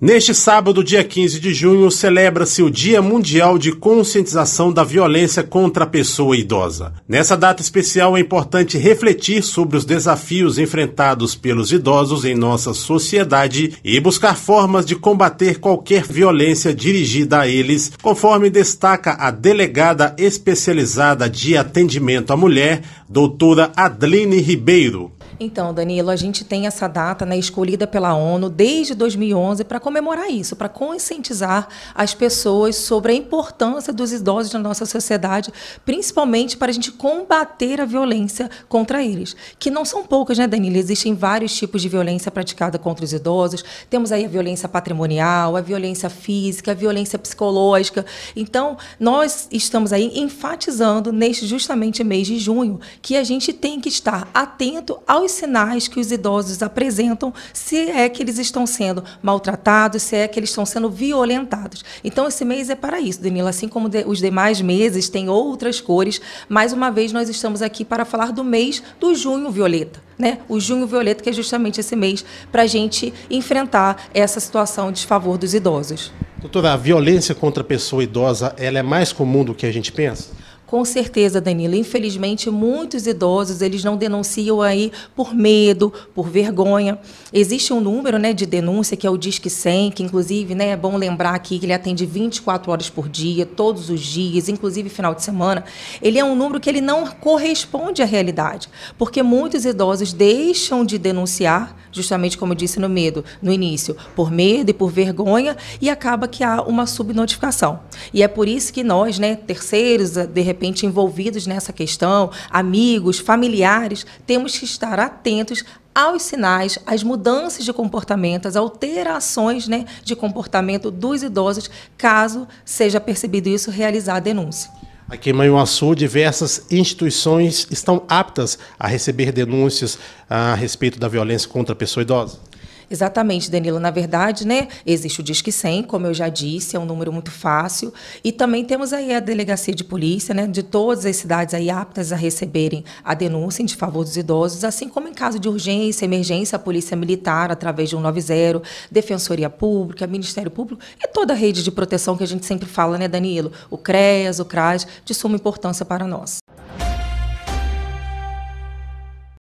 Neste sábado, dia 15 de junho, celebra-se o Dia Mundial de Conscientização da Violência contra a Pessoa Idosa. Nessa data especial é importante refletir sobre os desafios enfrentados pelos idosos em nossa sociedade e buscar formas de combater qualquer violência dirigida a eles, conforme destaca a delegada especializada de atendimento à mulher, doutora Adline Ribeiro. Então, Danilo, a gente tem essa data né, escolhida pela ONU desde 2011 para comemorar isso, para conscientizar as pessoas sobre a importância dos idosos na nossa sociedade, principalmente para a gente combater a violência contra eles, que não são poucas, né, Danilo? Existem vários tipos de violência praticada contra os idosos. Temos aí a violência patrimonial, a violência física, a violência psicológica. Então, nós estamos aí enfatizando neste justamente mês de junho que a gente tem que estar atento aos sinais que os idosos apresentam, se é que eles estão sendo maltratados, se é que eles estão sendo violentados. Então, esse mês é para isso, Danilo. Assim como de, os demais meses têm outras cores, mais uma vez nós estamos aqui para falar do mês do junho violeta. Né? O junho violeta, que é justamente esse mês para a gente enfrentar essa situação de desfavor dos idosos. Doutora, a violência contra a pessoa idosa ela é mais comum do que a gente pensa? Com certeza, Danilo. Infelizmente, muitos idosos eles não denunciam aí por medo, por vergonha. Existe um número né, de denúncia que é o Disque 100, que inclusive né, é bom lembrar aqui que ele atende 24 horas por dia, todos os dias, inclusive final de semana. Ele é um número que ele não corresponde à realidade, porque muitos idosos deixam de denunciar, justamente como eu disse no medo, no início, por medo e por vergonha, e acaba que há uma subnotificação. E é por isso que nós, né, terceiros, de repente repente envolvidos nessa questão, amigos, familiares, temos que estar atentos aos sinais, às mudanças de comportamento, às alterações né, de comportamento dos idosos, caso seja percebido isso, realizar a denúncia. Aqui em Manhuaçu, diversas instituições estão aptas a receber denúncias a respeito da violência contra a pessoa idosa? Exatamente, Danilo. Na verdade, né, existe o Disque 100, como eu já disse, é um número muito fácil. E também temos aí a delegacia de polícia, né, de todas as cidades aí aptas a receberem a denúncia em favor dos idosos, assim como em caso de urgência, emergência, a Polícia Militar, através de 190, Defensoria Pública, Ministério Público e toda a rede de proteção que a gente sempre fala, né, Danilo? O CREAS, o CRAS, de suma importância para nós.